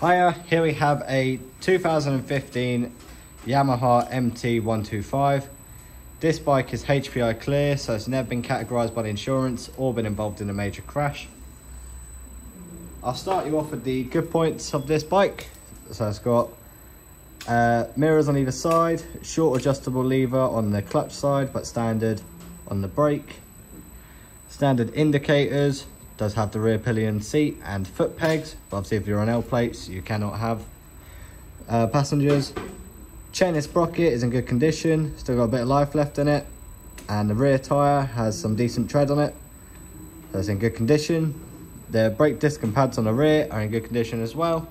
Hiya, here we have a 2015 Yamaha MT125. This bike is HPI clear, so it's never been categorised by the insurance or been involved in a major crash. I'll start you off with the good points of this bike. So it's got uh, mirrors on either side, short adjustable lever on the clutch side, but standard on the brake. Standard indicators, does have the rear pillion seat and foot pegs, but obviously if you're on L plates, you cannot have uh, passengers. Chain sprocket is in good condition, still got a bit of life left in it, and the rear tyre has some decent tread on it, so it's in good condition. The brake disc and pads on the rear are in good condition as well.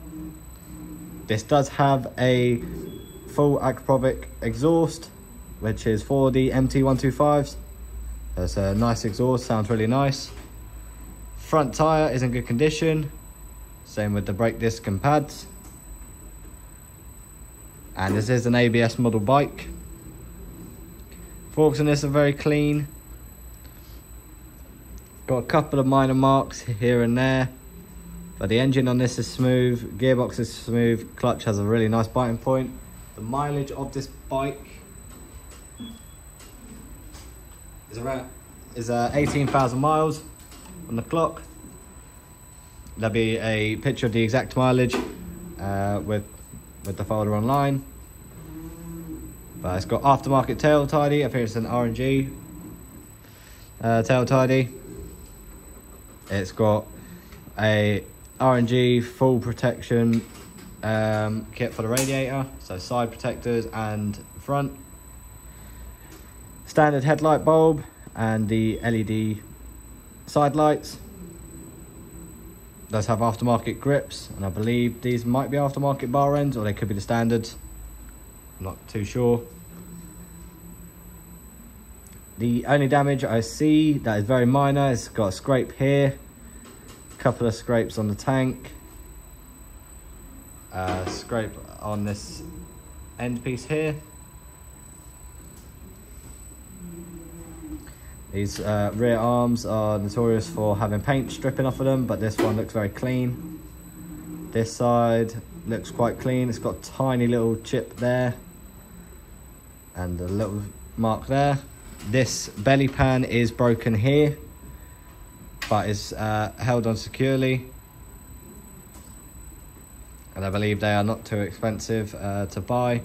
This does have a full Akrapovic exhaust, which is for the MT125s. It's a nice exhaust, sounds really nice. Front tyre is in good condition. Same with the brake disc and pads. And this is an ABS model bike. Forks on this are very clean. Got a couple of minor marks here and there. But the engine on this is smooth, gearbox is smooth, clutch has a really nice biting point. The mileage of this bike is around is uh, 18,000 miles on the clock. There'll be a picture of the exact mileage uh, with with the folder online. But it's got aftermarket tail tidy. I think it's an R&G uh, tail tidy. It's got a R&G full protection um, kit for the radiator, so side protectors and front. Standard headlight bulb and the LED side lights. Does have aftermarket grips, and I believe these might be aftermarket bar ends, or they could be the standards. I'm not too sure. The only damage I see that is very minor, it's got a scrape here, a couple of scrapes on the tank, uh, scrape on this end piece here. These uh, rear arms are notorious for having paint stripping off of them, but this one looks very clean. This side looks quite clean. It's got a tiny little chip there and a little mark there. This belly pan is broken here, but is uh, held on securely. And I believe they are not too expensive uh, to buy.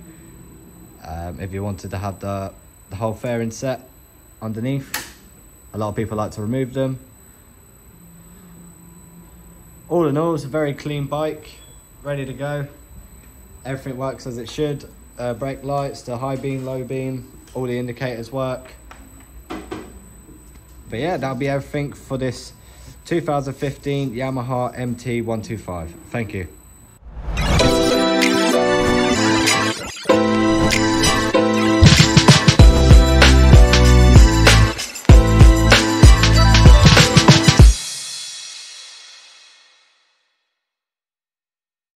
Um, if you wanted to have the, the whole fairing set underneath. A lot of people like to remove them. All in all, it's a very clean bike, ready to go. Everything works as it should. Uh, brake lights, the high beam, low beam, all the indicators work. But yeah, that'll be everything for this 2015 Yamaha MT125. Thank you.